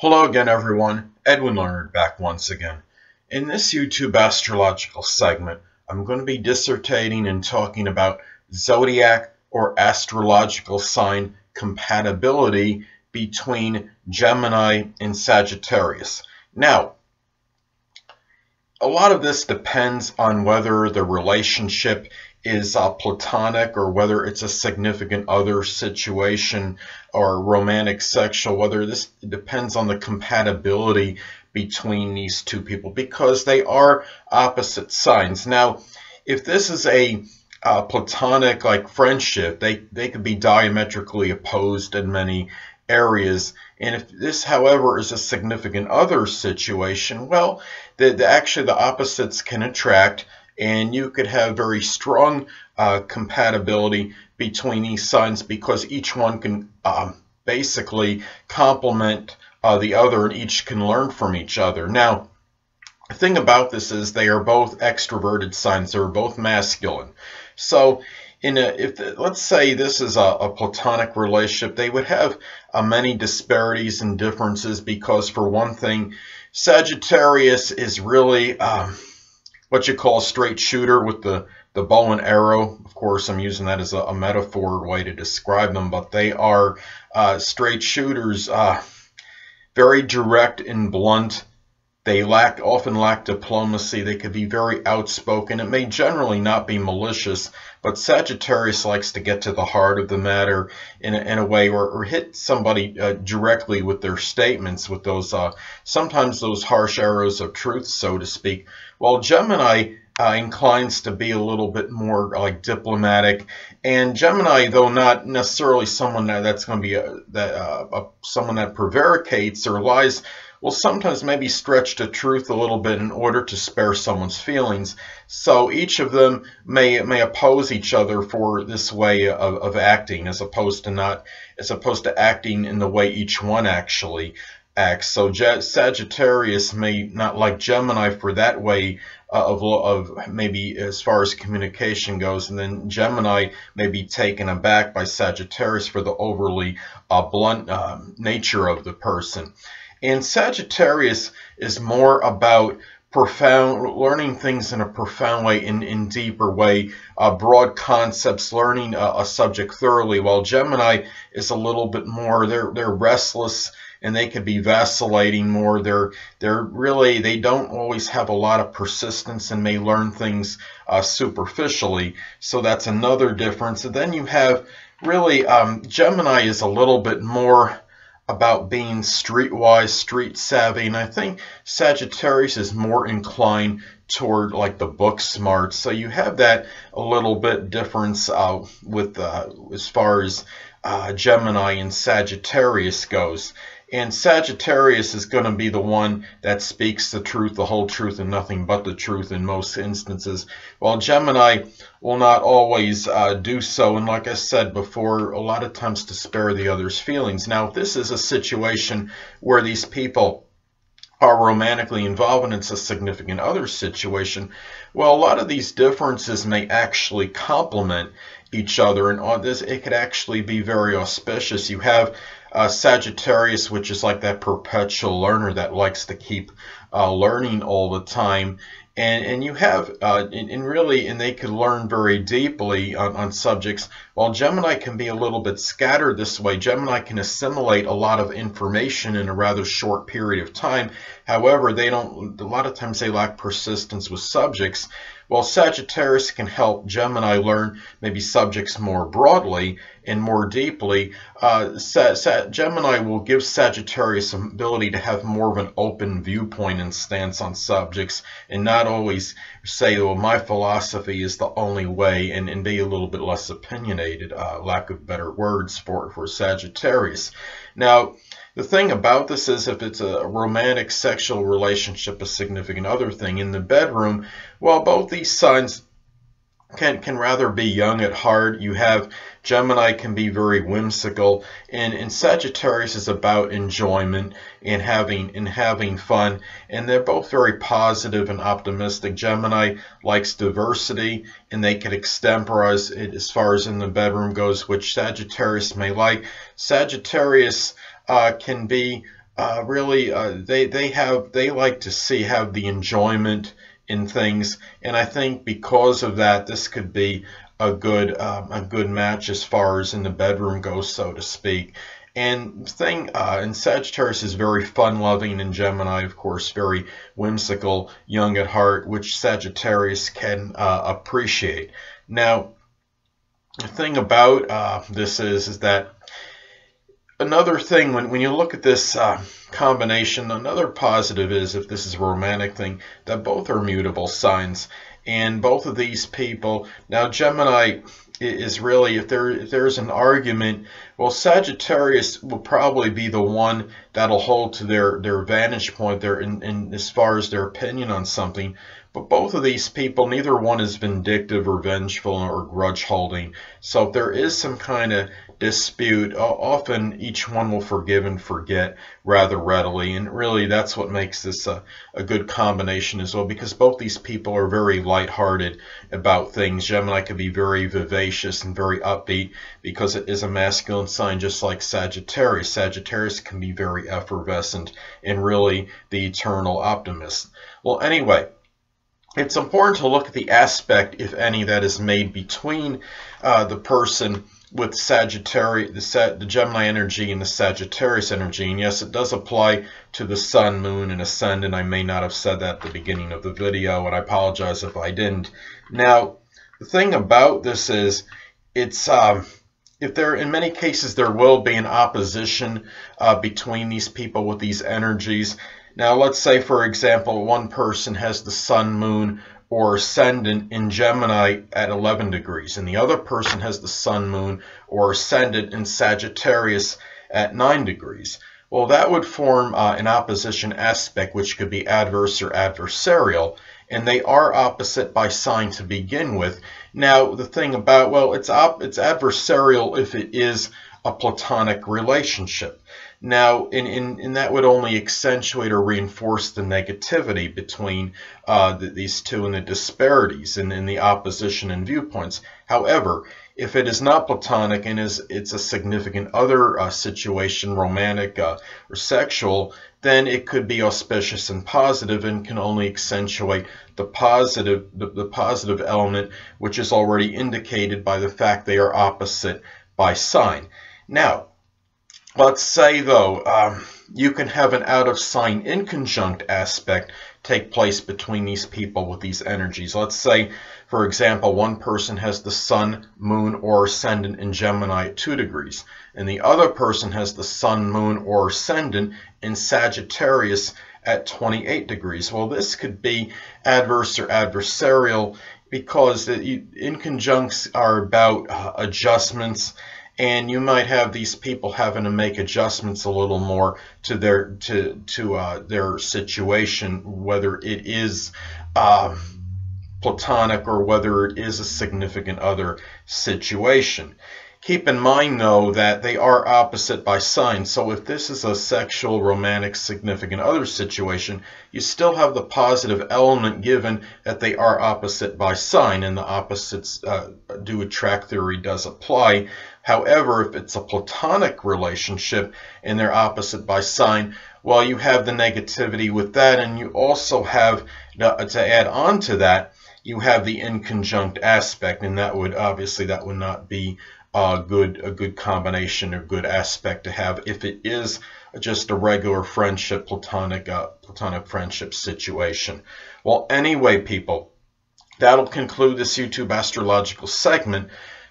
Hello again everyone, Edwin Learnard back once again. In this YouTube astrological segment, I'm going to be dissertating and talking about zodiac or astrological sign compatibility between Gemini and Sagittarius. Now, a lot of this depends on whether the relationship is uh, platonic or whether it's a significant other situation or romantic sexual, whether this depends on the compatibility between these two people because they are opposite signs. Now, if this is a uh, platonic like friendship, they, they could be diametrically opposed in many areas. And if this, however, is a significant other situation, well, the, the actually the opposites can attract and you could have very strong uh, compatibility between these signs because each one can um, basically complement uh, the other and each can learn from each other. Now, the thing about this is they are both extroverted signs. They're both masculine. So in a, if let's say this is a, a platonic relationship, they would have uh, many disparities and differences because for one thing, Sagittarius is really um, what you call a straight shooter with the, the bow and arrow. Of course, I'm using that as a, a metaphor way to describe them, but they are uh, straight shooters, uh, very direct and blunt. They lack often lack diplomacy. They could be very outspoken. It may generally not be malicious, but Sagittarius likes to get to the heart of the matter in a, in a way or, or hit somebody uh, directly with their statements, with those uh, sometimes those harsh arrows of truth, so to speak. While Gemini uh, inclines to be a little bit more like diplomatic. And Gemini, though not necessarily someone that, that's going to be a, that uh, a, someone that prevaricates or lies, will sometimes maybe stretch the truth a little bit in order to spare someone's feelings. So each of them may may oppose each other for this way of, of acting, as opposed to not as opposed to acting in the way each one actually acts. So Sagittarius may not like Gemini for that way of, of maybe as far as communication goes, and then Gemini may be taken aback by Sagittarius for the overly uh, blunt uh, nature of the person. And Sagittarius is more about profound learning things in a profound way in in deeper way uh, broad concepts learning a, a, subject thoroughly while gemini is a little bit more they're they're restless and they could be vacillating more. They're they're really they don't always have a lot of persistence and may learn things uh, superficially. So that's another difference. And then you have really um, gemini is a little bit more about being streetwise, street savvy, and I think Sagittarius is more inclined toward like the book smart. So you have that a little bit difference uh, with uh, as far as uh, Gemini and Sagittarius goes. And Sagittarius is going to be the one that speaks the truth, the whole truth, and nothing but the truth in most instances. While Gemini will not always uh, do so, and like I said before, a lot of times to spare the other's feelings. Now, if this is a situation where these people are romantically involved and it's a significant other situation, well, a lot of these differences may actually complement each other, and on this, it could actually be very auspicious. You have uh, Sagittarius, which is like that perpetual learner that likes to keep uh, learning all the time. And, and you have, uh, and, and, really, and they could learn very deeply on, on subjects. While Gemini can be a little bit scattered this way, Gemini can assimilate a lot of information in a rather short period of time. However, they don't, a lot of times they lack persistence with subjects. While Sagittarius can help Gemini learn maybe subjects more broadly and more deeply, uh, Gemini will give Sagittarius some ability to have more of an open viewpoint and stance on subjects and not always say, well, my philosophy is the only way and, and be a little bit less opinionated, uh, lack of better words for, for Sagittarius. Now, the thing about this is if it's a romantic sexual relationship, a significant other thing in the bedroom, well, both these signs can, can rather be young at heart. You have Gemini can be very whimsical, and, and Sagittarius is about enjoyment and having and having fun. And they're both very positive and optimistic. Gemini likes diversity, and they can extemporize it as far as in the bedroom goes, which Sagittarius may like. Sagittarius uh, can be uh, really uh, they they have they like to see have the enjoyment in things, and I think because of that, this could be a good um, a good match as far as in the bedroom goes, so to speak. And thing uh, and Sagittarius is very fun-loving, and Gemini, of course, very whimsical, young at heart, which Sagittarius can uh, appreciate. Now, the thing about uh, this is is that another thing when, when you look at this uh, combination another positive is if this is a romantic thing that both are mutable signs. And both of these people now gemini is really if there if there's an argument well sagittarius will probably be the one that'll hold to their their vantage point there in, in as far as their opinion on something but both of these people, neither one is vindictive or vengeful or grudge holding. So if there is some kind of dispute, often each one will forgive and forget rather readily. And really, that's what makes this a, a good combination as well, because both these people are very lighthearted about things. Gemini can be very vivacious and very upbeat because it is a masculine sign, just like Sagittarius. Sagittarius can be very effervescent and really the eternal optimist. Well, anyway it's important to look at the aspect, if any, that is made between uh, the person with Sagittarius, the, the Gemini energy and the Sagittarius energy. And yes, it does apply to the Sun, Moon, and Ascendant. And I may not have said that at the beginning of the video, and I apologize if I didn't. Now, the thing about this is, it's um, if there, in many cases, there will be an opposition uh, between these people with these energies. Now, let's say, for example, one person has the sun, moon, or ascendant in Gemini at 11 degrees, and the other person has the sun, moon, or ascendant in Sagittarius at 9 degrees. Well, that would form uh, an opposition aspect, which could be adverse or adversarial, and they are opposite by sign to begin with. Now, the thing about, well, it's, it's adversarial if it is a platonic relationship. Now, and, in, in that would only accentuate or reinforce the negativity between uh, the, these two and the disparities and, in the opposition in viewpoints. However, if it is not platonic and is it's a significant other uh, situation, romantic uh, or sexual, then it could be auspicious and positive and can only accentuate the positive the, the positive element which is already indicated by the fact they are opposite by sign. Now, Let's say, though, um, you can have an out of sign inconjunct aspect take place between these people with these energies. Let's say, for example, one person has the sun, moon, or ascendant in Gemini at 2 degrees, and the other person has the sun, moon, or ascendant in Sagittarius at 28 degrees. Well, this could be adverse or adversarial because the inconjuncts are about uh, adjustments and you might have these people having to make adjustments a little more to their to to uh, their situation, whether it is uh, platonic or whether it is a significant other situation. Keep in mind, though, that they are opposite by sign. So if this is a sexual, romantic, significant other situation, you still have the positive element given that they are opposite by sign, and the opposites uh, do attract theory does apply. However, if it's a platonic relationship and they're opposite by sign, well, you have the negativity with that, and you also have, to add on to that, you have the inconjunct aspect, and that would obviously that would not be a good a good combination or good aspect to have if it is just a regular friendship, platonic uh, platonic friendship situation. Well, anyway, people, that'll conclude this YouTube astrological segment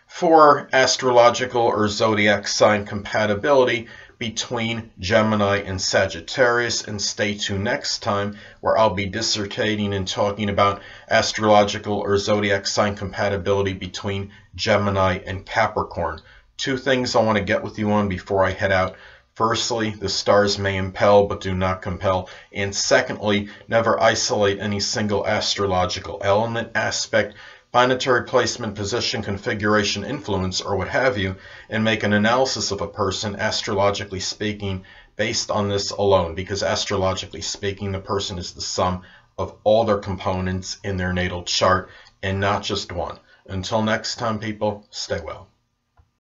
for astrological or zodiac sign compatibility between Gemini and Sagittarius. And stay tuned next time where I'll be dissertating and talking about astrological or zodiac sign compatibility between Gemini and Capricorn. Two things I want to get with you on before I head out. Firstly, the stars may impel but do not compel. And secondly, never isolate any single astrological element, aspect, planetary placement, position, configuration, influence, or what have you, and make an analysis of a person, astrologically speaking, based on this alone, because astrologically speaking, the person is the sum of all their components in their natal chart and not just one. Until next time, people, stay well.